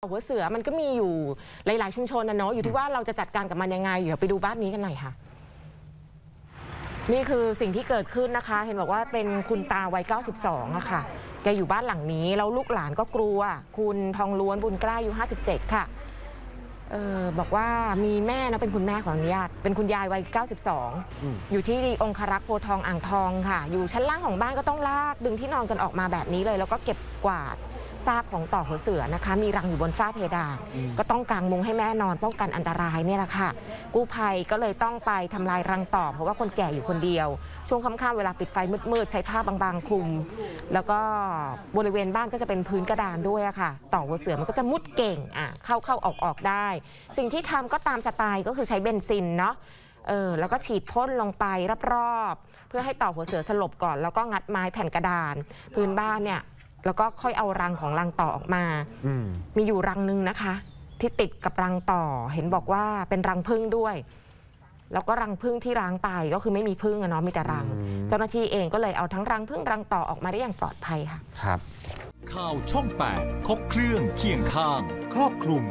หัวเสือมันก็มีอยู่หลาย ๆ ชุมชนนะเนาะอยู่ที่ว่าเราจะจัดการกับมันยังไงเดี๋ยวไปดูบ้านนี้กันหน่อยค่ะ นี่คือสิ่งที่เกิดขึ้นนะคะ เห็นบอกว่าเป็นคุณตาวัย 92อะค่ะแกอยู่บ้านหลังนี้ แล้วลูกหลานก็กลัว คุณทองล้วนบุญกล้าอายุ 57 ค่ะเออบอกว่ามีแม่นะเป็นคุณแม่ของอนุญาตเป็นคุณยายวัย 92 อยู่ที่องครักษ์โพธิ์ทองอ่างทองค่ะ อยู่ชั้นล่างของบ้านก็ต้องลากดึงที่นอนกันออกมาแบบนี้เลย แล้วก็เก็บกวาด ซากของต่อหัวเสือนะคะ มีรังอยู่บนฝ้าเพดานก็ต้องกางมุงให้แม่นอนป้องกันอันตรายเนี่ยแหละค่ะ กู้ภัยก็เลยต้องไปทำลายรังต่อ เพราะว่าคนแก่อยู่คนเดียว ช่วงค่ำๆเวลาปิดไฟมืดๆใช้ผ้าบางๆคลุม แล้วก็บริเวณบ้านก็จะเป็นพื้นกระดานด้วยอะค่ะ ต่อหัวเสือมันก็จะมุดเก่งอะเข้าเข้าออกออกๆได้ สิ่งที่ทำก็ตามสไตล์ก็คือใช้เบนซินเนาะเออแล้วก็ฉีดพ่นลงไปรอบๆเพื่อให้ต่อหัวเสือสลบก่อน แล้วก็งัดไม้แผ่นกระดาน พื้นบ้านเนี่ย แล้วก็ค่อยเอารังของรังต่อออกมาอืมมีอยู่รังหนึ่งนะคะ ที่ติดกับรังต่อ เห็นบอกว่าเป็นรังพึ่งด้วย แล้วก็รังพึ่งที่ร้างไปก็คือไม่มีพึ่งอะเนาะมีแต่รังอืมเจ้าหน้าที่เองก็เลยเอาทั้งรังพึ่งรังต่อออกมาได้อย่างปลอดภัยค่ะ ครับ ข่าวช่อง 8 ครบเครื่องเคียงข้าง ครอบคลุม